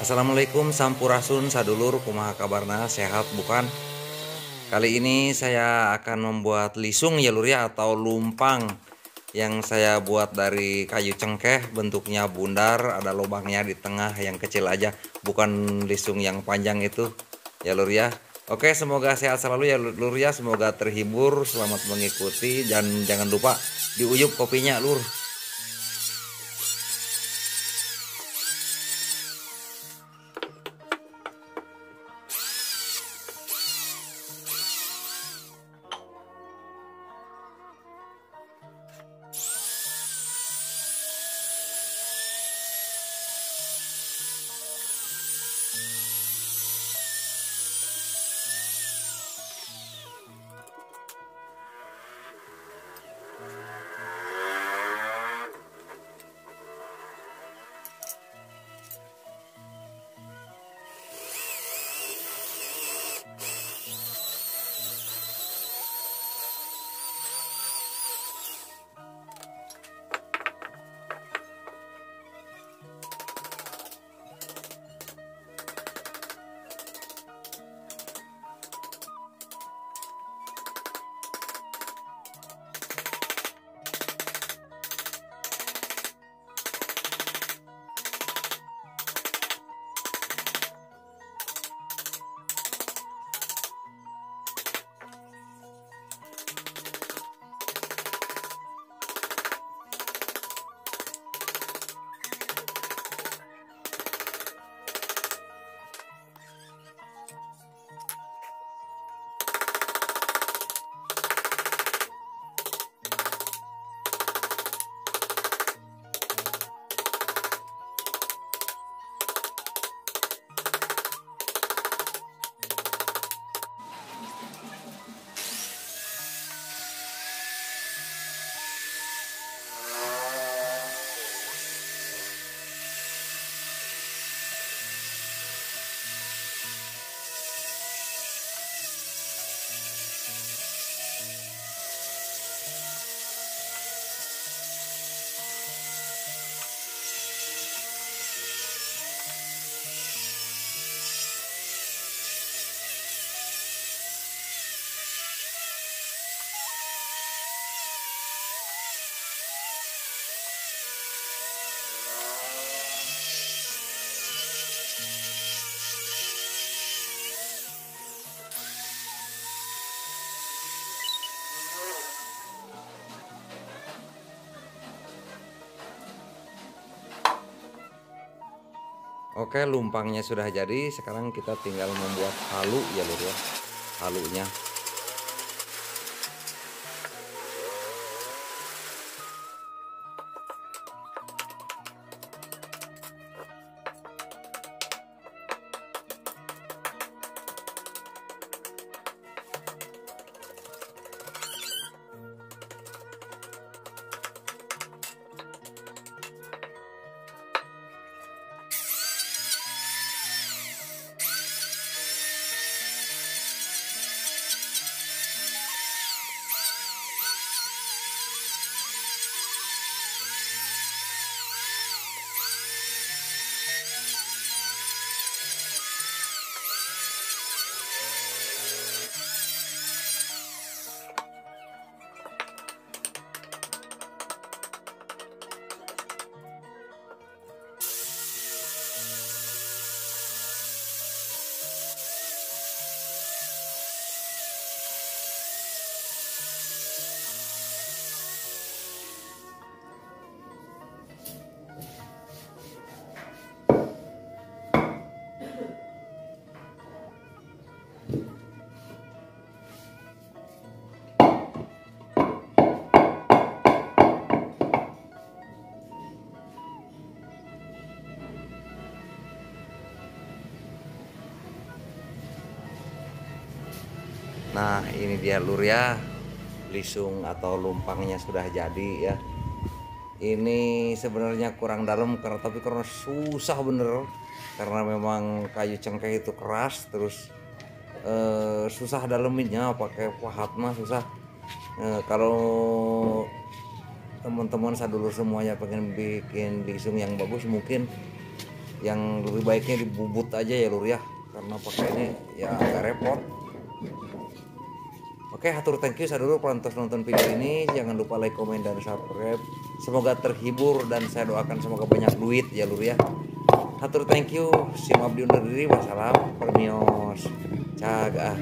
Assalamualaikum Sampurasun Sadulur Kumaha kabarna? Sehat bukan? Kali ini saya akan membuat lisung ya lur ya atau lumpang yang saya buat dari kayu cengkeh. Bentuknya bundar ada lubangnya di tengah yang kecil aja. Bukan lisung yang panjang itu ya lur ya. Oke semoga sehat selalu ya lur ya. Semoga terhibur selamat mengikuti dan jangan lupa diuyup kopinya lur Oke lumpangnya sudah jadi. Sekarang kita tinggal membuat halu ya lur ya. Halunya Nah ini dia lur ya Lisung atau lumpangnya sudah jadi ya. Ini sebenarnya kurang dalam karena tapi karena susah bener Karena memang kayu cengkeh itu keras Terus eh, susah daleminnya pakai pahat mah susah. Eh, Kalau teman-teman sadulur semuanya pengen bikin lisung yang bagus mungkin yang lebih baiknya dibubut aja ya lur ya karena pakai ini ya agak repot Oke, hatur thank you saya dulu pelantas nonton video ini. Jangan lupa like, komen, dan subscribe. Semoga terhibur dan saya doakan semoga banyak duit ya lur ya. Hatur thank you. Si Abdi undur diri. Wassalam. Permios. Caga.